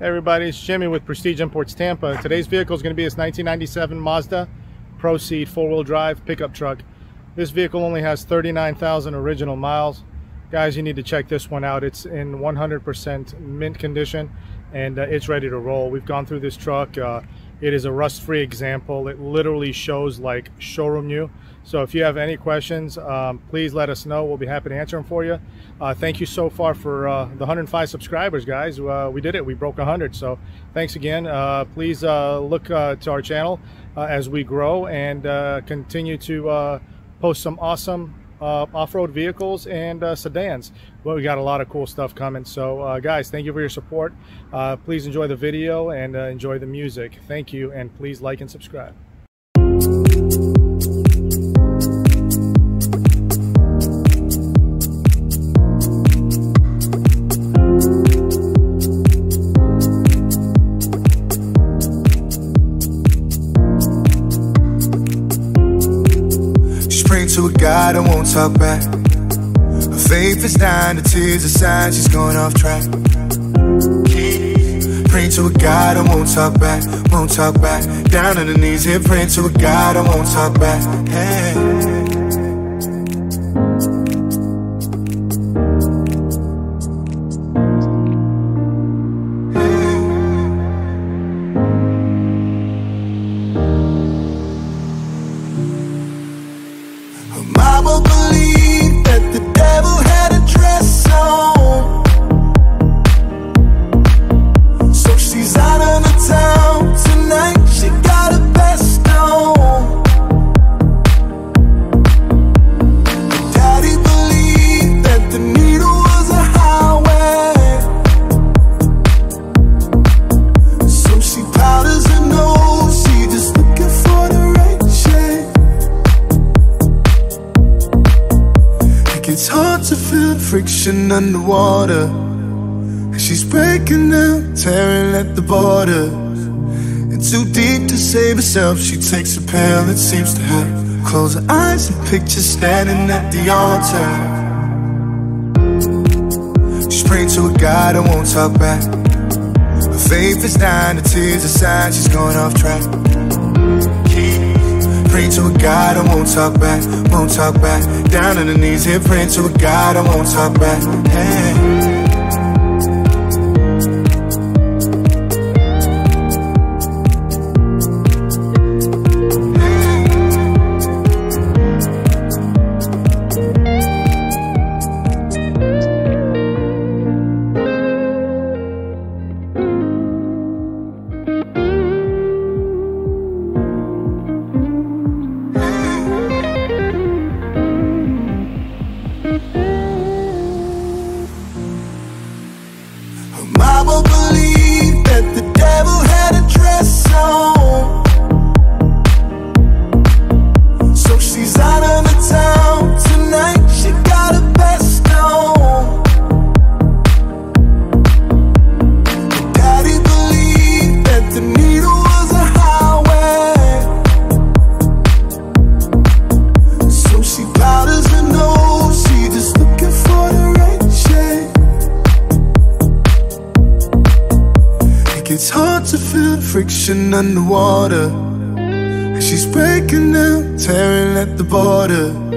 everybody, it's Jimmy with Prestige Imports Tampa. Today's vehicle is going to be this 1997 Mazda Proceed four-wheel drive pickup truck. This vehicle only has 39,000 original miles. Guys, you need to check this one out. It's in 100% mint condition and uh, it's ready to roll. We've gone through this truck. Uh, it is a rust-free example. It literally shows like showroom new. So if you have any questions, um, please let us know. We'll be happy to answer them for you. Uh, thank you so far for uh, the 105 subscribers, guys. Uh, we did it. We broke 100. So thanks again. Uh, please uh, look uh, to our channel as we grow and continue to post some awesome uh, off-road vehicles and uh, sedans. But we got a lot of cool stuff coming. So uh, guys, thank you for your support. Uh, please enjoy the video and uh, enjoy the music. Thank you. And please like and subscribe. To a God I won't talk back. Her faith is dying, the tears are sign she's going off track. Praying to a God I won't talk back, won't talk back. Down on the knees here, praying to a God I won't talk back. Hey. My friction underwater. She's breaking down, tearing at the border. And too deep to save herself, she takes a pill, that seems to help. Close her eyes and picture standing at the altar. She's praying to a God I won't talk back. Her faith is dying, the tears sign she's going off track. Praying to a God I won't talk back, won't talk back Down on the knees here praying to a God I won't talk back hey. Mm-hmm. It's hard to feel friction underwater. She's breaking down, tearing at the border.